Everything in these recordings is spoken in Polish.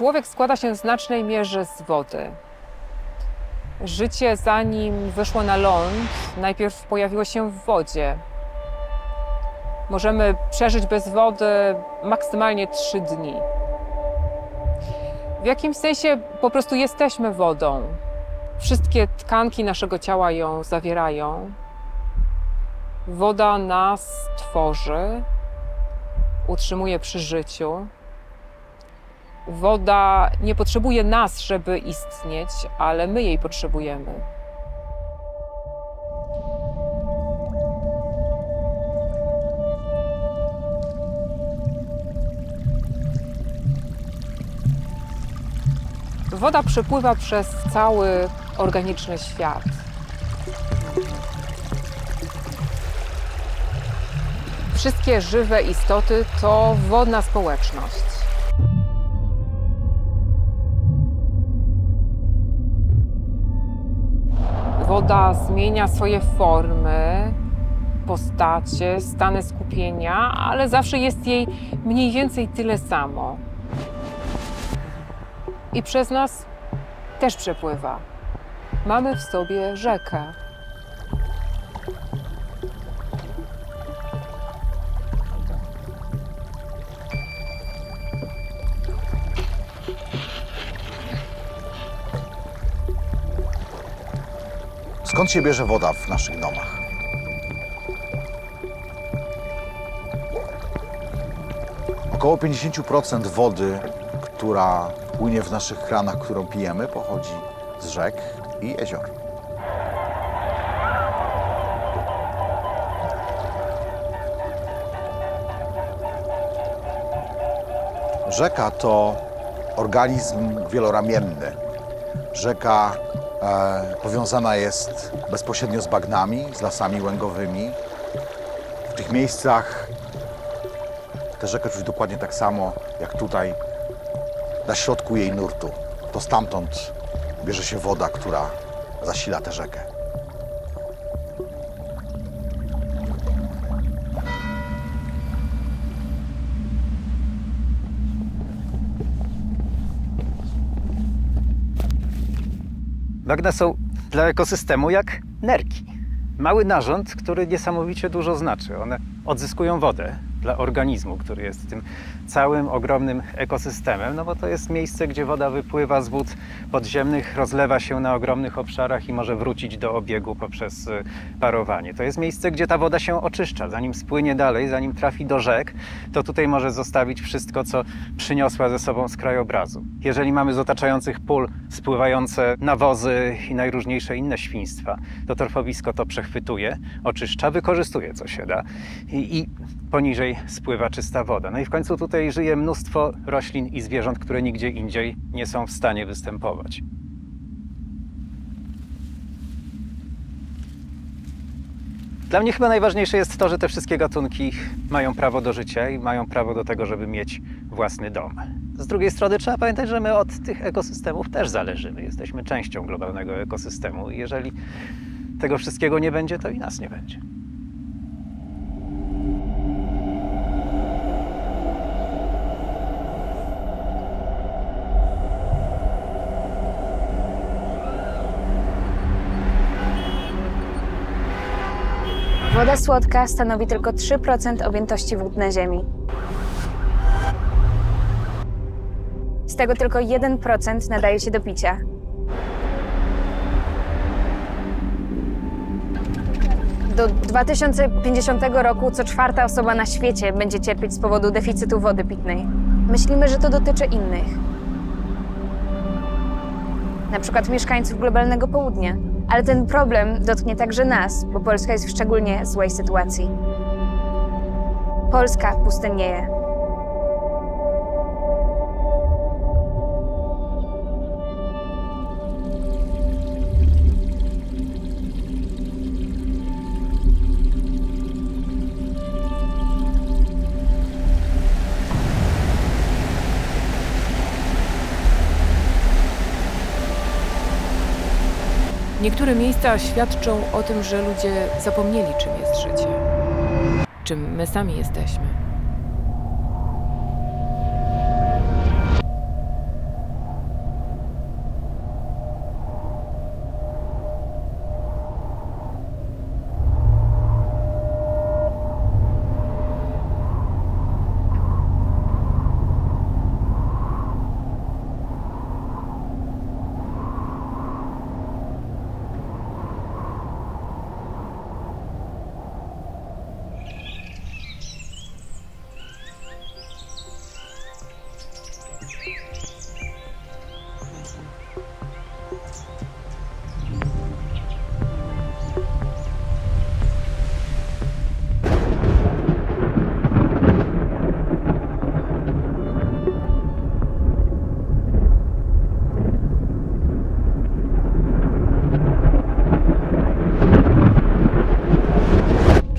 Człowiek składa się w znacznej mierze z wody. Życie, zanim wyszło na ląd, najpierw pojawiło się w wodzie. Możemy przeżyć bez wody maksymalnie trzy dni. W jakimś sensie po prostu jesteśmy wodą. Wszystkie tkanki naszego ciała ją zawierają. Woda nas tworzy, utrzymuje przy życiu. Woda nie potrzebuje nas, żeby istnieć, ale my jej potrzebujemy. Woda przepływa przez cały organiczny świat. Wszystkie żywe istoty to wodna społeczność. Woda zmienia swoje formy, postacie, stany skupienia, ale zawsze jest jej mniej więcej tyle samo. I przez nas też przepływa. Mamy w sobie rzekę. Skąd się bierze woda w naszych domach? Około 50% wody, która płynie w naszych kranach, którą pijemy, pochodzi z rzek i jezior. Rzeka to organizm wieloramienny. Rzeka e, powiązana jest bezpośrednio z bagnami, z lasami łęgowymi. W tych miejscach tę rzekę czuć dokładnie tak samo jak tutaj, na środku jej nurtu. To stamtąd bierze się woda, która zasila tę rzekę. Bagna są dla ekosystemu jak nerki. Mały narząd, który niesamowicie dużo znaczy. One odzyskują wodę dla organizmu, który jest tym całym ogromnym ekosystemem, no bo to jest miejsce, gdzie woda wypływa z wód podziemnych, rozlewa się na ogromnych obszarach i może wrócić do obiegu poprzez y, parowanie. To jest miejsce, gdzie ta woda się oczyszcza, zanim spłynie dalej, zanim trafi do rzek, to tutaj może zostawić wszystko, co przyniosła ze sobą z krajobrazu. Jeżeli mamy z otaczających pól spływające nawozy i najróżniejsze inne świństwa, to torfowisko to przechwytuje, oczyszcza, wykorzystuje co się da i, i poniżej spływa czysta woda. No i w końcu tutaj żyje mnóstwo roślin i zwierząt, które nigdzie indziej nie są w stanie występować. Dla mnie chyba najważniejsze jest to, że te wszystkie gatunki mają prawo do życia i mają prawo do tego, żeby mieć własny dom. Z drugiej strony trzeba pamiętać, że my od tych ekosystemów też zależymy. Jesteśmy częścią globalnego ekosystemu i jeżeli tego wszystkiego nie będzie, to i nas nie będzie. Woda słodka stanowi tylko 3% objętości wód na Ziemi. Z tego tylko 1% nadaje się do picia. Do 2050 roku co czwarta osoba na świecie będzie cierpieć z powodu deficytu wody pitnej. Myślimy, że to dotyczy innych. Na przykład mieszkańców globalnego południa. Ale ten problem dotknie także nas, bo Polska jest w szczególnie złej sytuacji. Polska pustynnieje. Niektóre miejsca świadczą o tym, że ludzie zapomnieli, czym jest życie, czym my sami jesteśmy.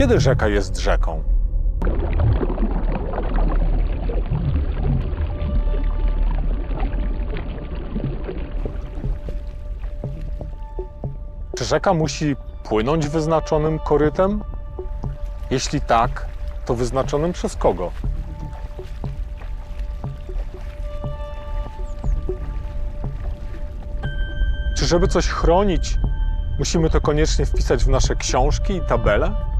Kiedy rzeka jest rzeką? Czy rzeka musi płynąć wyznaczonym korytem? Jeśli tak, to wyznaczonym przez kogo? Czy żeby coś chronić, musimy to koniecznie wpisać w nasze książki i tabele?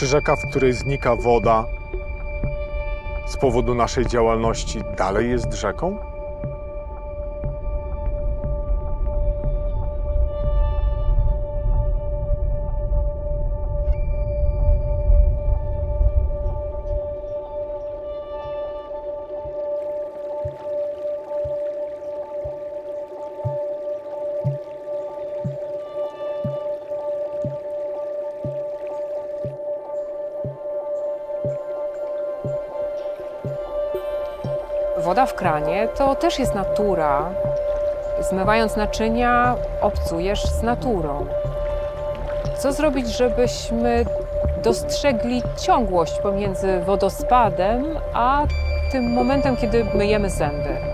Czy rzeka, w której znika woda z powodu naszej działalności, dalej jest rzeką? Woda w kranie to też jest natura. Zmywając naczynia, obcujesz z naturą. Co zrobić, żebyśmy dostrzegli ciągłość pomiędzy wodospadem a tym momentem, kiedy myjemy zęby?